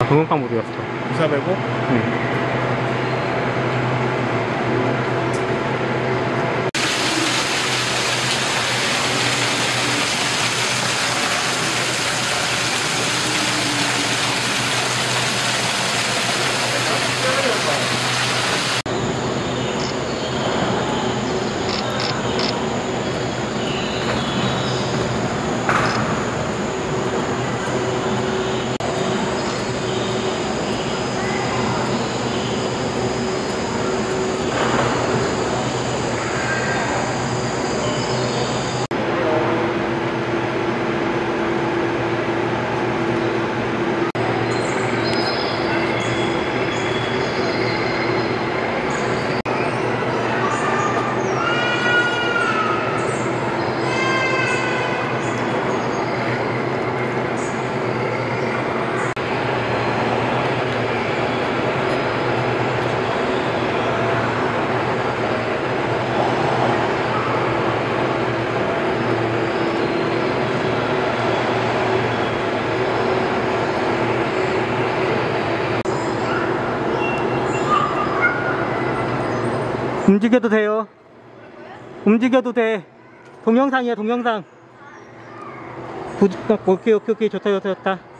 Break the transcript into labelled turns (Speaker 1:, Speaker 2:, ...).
Speaker 1: 아, 동영상 모드였어.
Speaker 2: 2405?
Speaker 1: 응. 움직여도 돼요. 움직여도 돼. 동영상이야, 동영상. 부, 오케이, 오케이, 오케이. 좋다, 좋다, 좋다.